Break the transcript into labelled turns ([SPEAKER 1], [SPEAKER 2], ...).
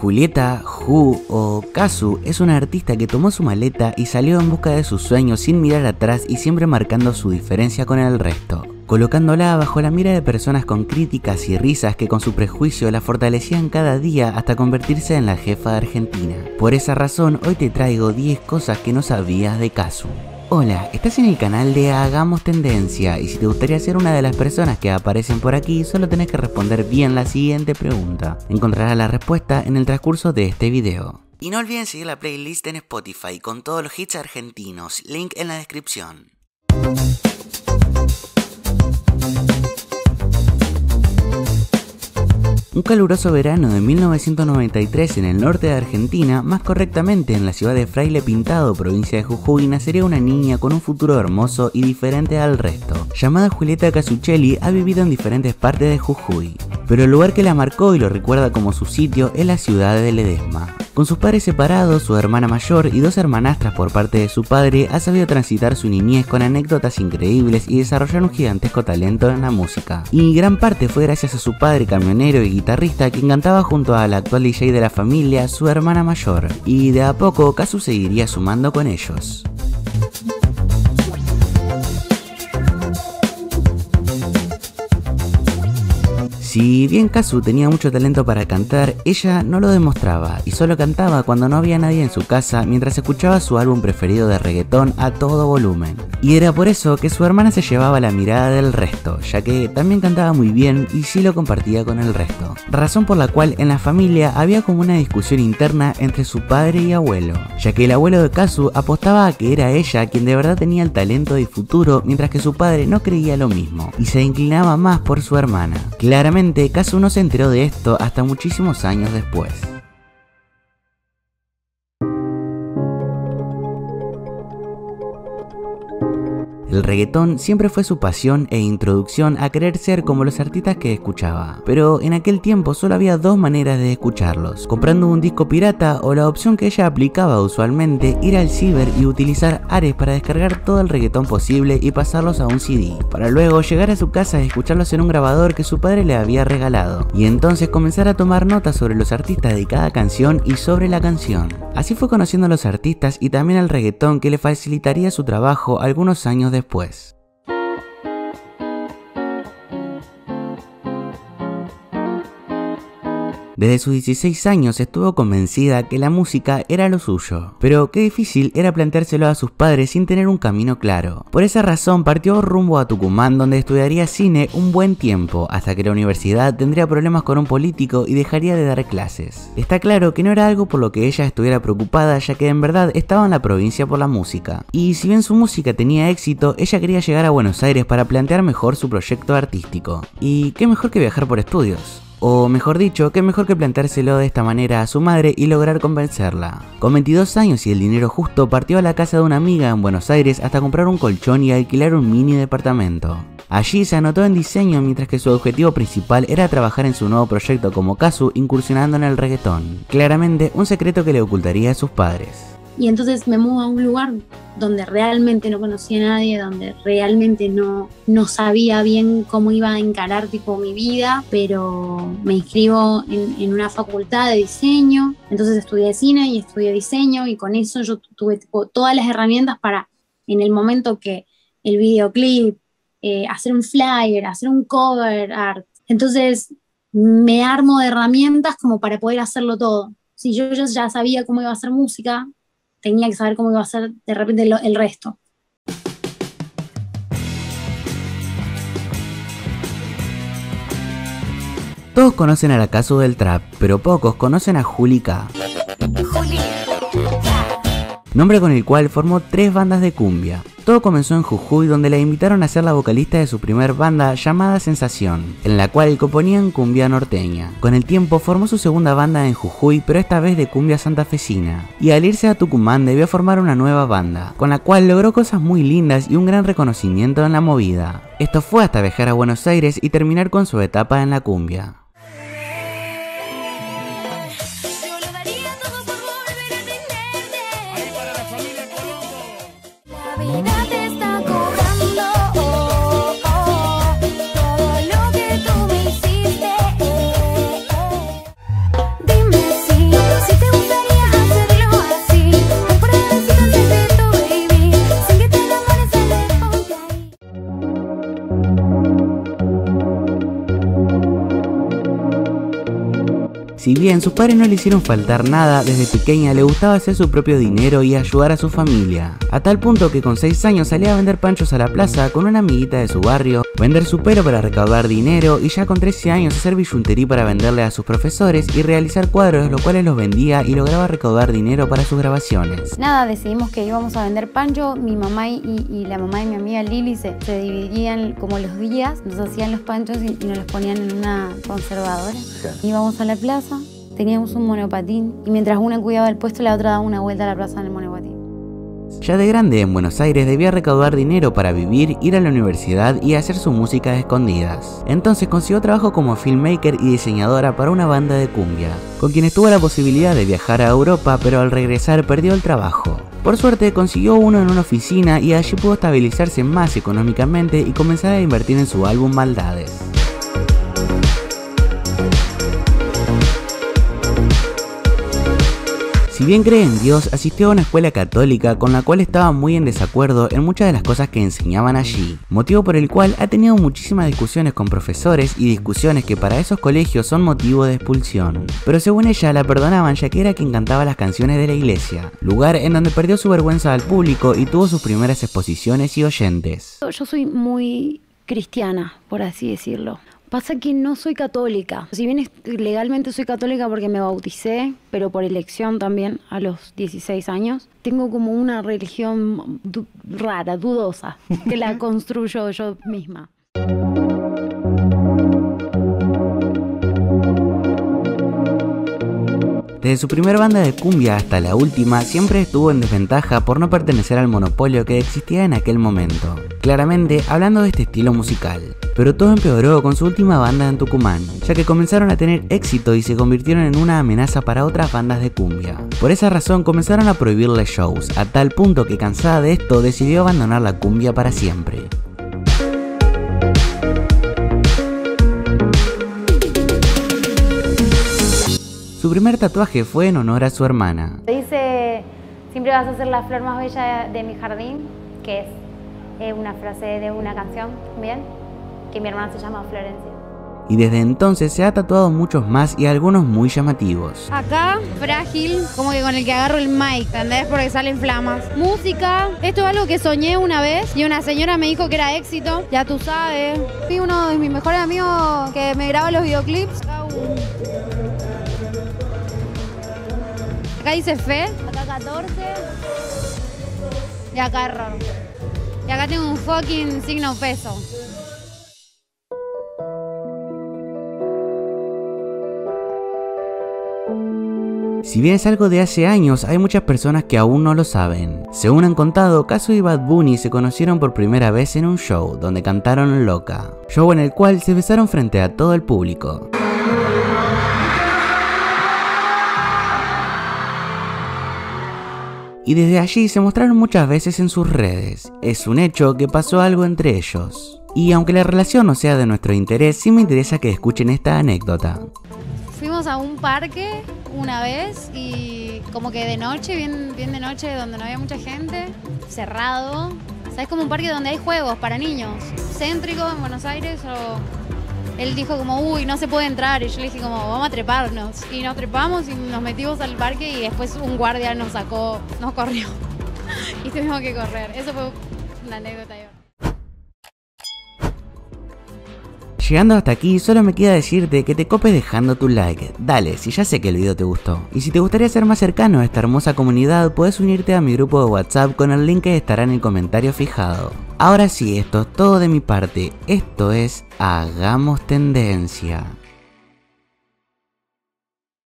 [SPEAKER 1] Julieta Hu o Kazu es una artista que tomó su maleta y salió en busca de sus sueños sin mirar atrás y siempre marcando su diferencia con el resto, colocándola bajo la mira de personas con críticas y risas que con su prejuicio la fortalecían cada día hasta convertirse en la jefa de Argentina. Por esa razón hoy te traigo 10 cosas que no sabías de Kazu. Hola, estás en el canal de Hagamos Tendencia y si te gustaría ser una de las personas que aparecen por aquí, solo tenés que responder bien la siguiente pregunta. Encontrarás la respuesta en el transcurso de este video. Y no olviden seguir la playlist en Spotify con todos los hits argentinos, link en la descripción. Un caluroso verano de 1993 en el norte de Argentina, más correctamente en la ciudad de Fraile Pintado, provincia de Jujuy, nacería una niña con un futuro hermoso y diferente al resto. Llamada Julieta Casuccelli, ha vivido en diferentes partes de Jujuy, pero el lugar que la marcó y lo recuerda como su sitio es la ciudad de Ledesma. Con sus padres separados, su hermana mayor y dos hermanastras por parte de su padre, ha sabido transitar su niñez con anécdotas increíbles y desarrollar un gigantesco talento en la música. Y gran parte fue gracias a su padre camionero y guitarrista quien cantaba junto a la actual DJ de la familia, su hermana mayor. Y de a poco Kazu seguiría sumando con ellos. Si bien Kazu tenía mucho talento para cantar, ella no lo demostraba y solo cantaba cuando no había nadie en su casa mientras escuchaba su álbum preferido de reggaetón a todo volumen. Y era por eso que su hermana se llevaba la mirada del resto, ya que también cantaba muy bien y sí lo compartía con el resto. Razón por la cual en la familia había como una discusión interna entre su padre y abuelo, ya que el abuelo de Kazu apostaba a que era ella quien de verdad tenía el talento y futuro, mientras que su padre no creía lo mismo y se inclinaba más por su hermana. Claramente Kazu no se enteró de esto hasta muchísimos años después. El reggaetón siempre fue su pasión e introducción a querer ser como los artistas que escuchaba, pero en aquel tiempo solo había dos maneras de escucharlos, comprando un disco pirata o la opción que ella aplicaba usualmente, ir al ciber y utilizar Ares para descargar todo el reggaetón posible y pasarlos a un CD, para luego llegar a su casa y escucharlos en un grabador que su padre le había regalado, y entonces comenzar a tomar notas sobre los artistas de cada canción y sobre la canción. Así fue conociendo a los artistas y también al reggaetón que le facilitaría su trabajo algunos años después después. Desde sus 16 años estuvo convencida que la música era lo suyo, pero qué difícil era planteárselo a sus padres sin tener un camino claro. Por esa razón partió rumbo a Tucumán donde estudiaría cine un buen tiempo, hasta que la universidad tendría problemas con un político y dejaría de dar clases. Está claro que no era algo por lo que ella estuviera preocupada ya que en verdad estaba en la provincia por la música. Y si bien su música tenía éxito, ella quería llegar a Buenos Aires para plantear mejor su proyecto artístico. Y qué mejor que viajar por estudios. O mejor dicho, qué mejor que plantárselo de esta manera a su madre y lograr convencerla. Con 22 años y el dinero justo, partió a la casa de una amiga en Buenos Aires hasta comprar un colchón y alquilar un mini departamento. Allí se anotó en diseño mientras que su objetivo principal era trabajar en su nuevo proyecto como Kazu incursionando en el reggaetón. Claramente un secreto que le ocultaría a sus padres.
[SPEAKER 2] Y entonces me mudo a un lugar donde realmente no conocía a nadie, donde realmente no, no sabía bien cómo iba a encarar tipo mi vida, pero me inscribo en, en una facultad de diseño, entonces estudié cine y estudié diseño y con eso yo tuve todas las herramientas para en el momento que el videoclip, eh, hacer un flyer, hacer un cover art, entonces me armo de herramientas como para poder hacerlo todo. Si yo ya sabía cómo iba a hacer música, tenía que saber cómo iba a ser de repente el resto.
[SPEAKER 1] Todos conocen al acaso del trap, pero pocos conocen a Juli K. Nombre con el cual formó tres bandas de cumbia. Todo comenzó en Jujuy donde la invitaron a ser la vocalista de su primer banda llamada Sensación, en la cual componían cumbia norteña. Con el tiempo formó su segunda banda en Jujuy, pero esta vez de cumbia santafesina. Y al irse a Tucumán debió formar una nueva banda, con la cual logró cosas muy lindas y un gran reconocimiento en la movida. Esto fue hasta viajar a Buenos Aires y terminar con su etapa en la cumbia. Si bien sus padres no le hicieron faltar nada, desde pequeña le gustaba hacer su propio dinero y ayudar a su familia. A tal punto que con 6 años salía a vender panchos a la plaza con una amiguita de su barrio, vender su pelo para recaudar dinero y ya con 13 años hacer billuntería para venderle a sus profesores y realizar cuadros los cuales los vendía y lograba recaudar dinero para sus grabaciones.
[SPEAKER 3] Nada, decidimos que íbamos a vender pancho, mi mamá y, la mamá de mi amiga Lili se, dividían como los días, nos hacían los panchos y, nos los ponían en una conservadora. Íbamos a la plaza teníamos un monopatín y mientras una cuidaba el puesto, la otra daba una vuelta a la plaza en el monopatín.
[SPEAKER 1] Ya de grande en Buenos Aires debía recaudar dinero para vivir, ir a la universidad y hacer su música de escondidas. Entonces consiguió trabajo como filmmaker y diseñadora para una banda de cumbia, con quienes tuvo la posibilidad de viajar a Europa, pero al regresar perdió el trabajo. Por suerte consiguió uno en una oficina y allí pudo estabilizarse más económicamente y comenzar a invertir en su álbum Maldades. Si bien cree en Dios, asistió a una escuela católica con la cual estaba muy en desacuerdo en muchas de las cosas que enseñaban allí, motivo por el cual ha tenido muchísimas discusiones con profesores y discusiones que para esos colegios son motivo de expulsión. Pero según ella la perdonaban ya que era quien cantaba las canciones de la iglesia, lugar en donde perdió su vergüenza al público y tuvo sus primeras exposiciones y oyentes.
[SPEAKER 3] Yo soy muy cristiana, por así decirlo. Pasa que no soy católica. Si bien legalmente soy católica porque me bauticé, pero por elección también a los 16 años, tengo como una religión rara, dudosa, que la construyo yo misma.
[SPEAKER 1] Desde su primera banda de cumbia hasta la última, siempre estuvo en desventaja por no pertenecer al monopolio que existía en aquel momento. Claramente hablando de este estilo musical. Pero todo empeoró con su última banda en Tucumán, ya que comenzaron a tener éxito y se convirtieron en una amenaza para otras bandas de cumbia. Por esa razón comenzaron a prohibirle shows, a tal punto que cansada de esto decidió abandonar la cumbia para siempre. Su primer tatuaje fue en honor a su hermana.
[SPEAKER 3] Dice, siempre vas a ser la flor más bella de mi jardín, que es una frase de una canción, ¿bien? Que mi hermana se llama Florencia.
[SPEAKER 1] Y desde entonces se ha tatuado muchos más y algunos muy llamativos.
[SPEAKER 4] Acá, frágil, como que con el que agarro el mic, ¿entendés? Porque salen flamas. Música, esto es algo que soñé una vez y una señora me dijo que era éxito, ya tú sabes. Fui uno de mis mejores amigos que me graba los videoclips. Acá dice fe.
[SPEAKER 3] Acá 14.
[SPEAKER 4] Y acá error. Y acá tengo un fucking signo peso.
[SPEAKER 1] Si bien es algo de hace años, hay muchas personas que aún no lo saben. Según han contado, Caso y Bad Bunny se conocieron por primera vez en un show donde cantaron Loca, show en el cual se besaron frente a todo el público. Y desde allí se mostraron muchas veces en sus redes. Es un hecho que pasó algo entre ellos. Y aunque la relación no sea de nuestro interés, sí me interesa que escuchen esta anécdota.
[SPEAKER 4] Fuimos a un parque una vez y como que de noche, bien, bien de noche, donde no había mucha gente, cerrado. O como un parque donde hay juegos para niños, céntrico en Buenos Aires o él dijo como, uy, no se puede entrar. Y yo le dije como, vamos a treparnos. Y nos trepamos y nos metimos al parque y después un guardia nos sacó, nos corrió. y tuvimos que correr. Eso fue una anécdota.
[SPEAKER 1] Llegando hasta aquí, solo me queda decirte que te copes dejando tu like. Dale, si ya sé que el video te gustó. Y si te gustaría ser más cercano a esta hermosa comunidad, puedes unirte a mi grupo de WhatsApp con el link que estará en el comentario fijado. Ahora sí, esto es todo de mi parte. Esto es Hagamos Tendencia.